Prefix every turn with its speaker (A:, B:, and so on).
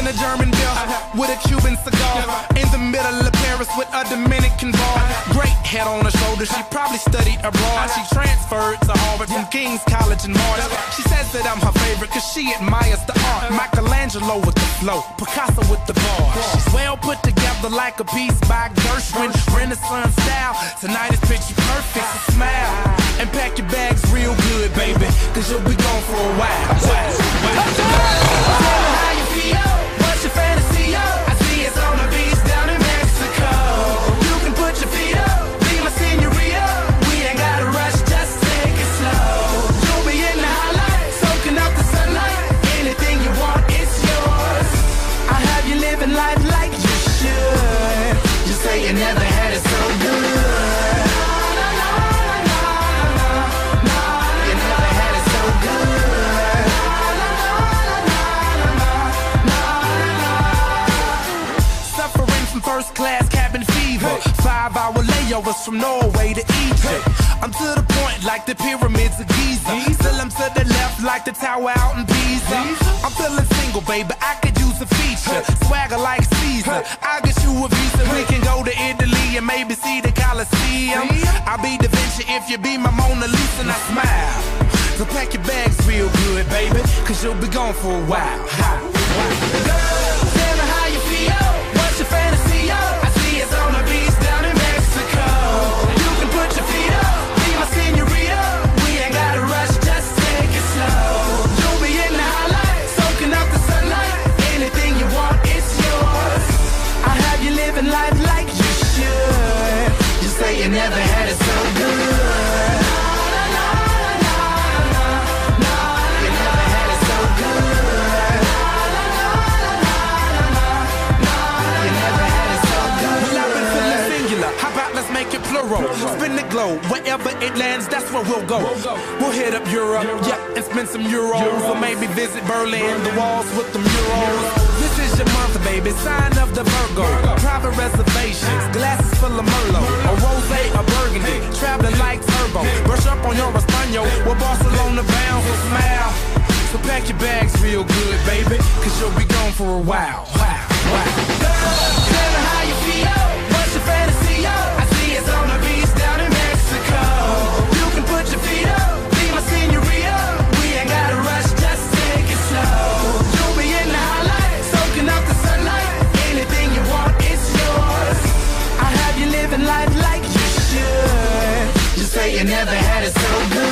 A: Smoking a German beer with a Cuban cigar. In the middle of Paris with a Dominican bar. Great head on her shoulder, she probably studied abroad. She transferred to Harvard from King's College in March. She says that I'm her favorite cause she admires the art. Michelangelo with the flow, Picasso with the bar. She's well put together like a piece by Gershwin. Renaissance style. Tonight is picture perfect. So smile and pack your bags real good, baby. Cause you'll be gone for a while. Five hour layovers from Norway to Egypt. I'm to the point like the pyramids of Giza. Still I'm to the left like the tower out in Pisa. I'm feeling single, baby. I could use a feature. Swagger like Caesar. I'll get you a visa. We can go to Italy and maybe see the Colosseum. I'll be Da Vinci if you be my Mona Lisa and I smile. So pack your bags real good, baby. Cause you'll be gone for a while. How about let's make it plural? Spin the globe. Wherever it lands, that's where we'll go. We'll hit up Europe, yeah, and spend some euros. Or maybe visit Berlin, the walls with the murals. This is your month, baby. Sign of the Virgo. Private reservations, glasses full of Merlot. A on your Espanol. We're Barcelona bound, so smile. So pack your bags real good, baby. Cause you'll be gone for a while. Wow, wow. Tell feel. What's your fantasy? I see on the beach down in Mexico. You can put your feet up, be my senorita. We ain't gotta rush, just take it slow. You'll be in the highlight, soaking up the sunlight. Anything you want, it's yours. I have you living life like you should. Say you never had it so good.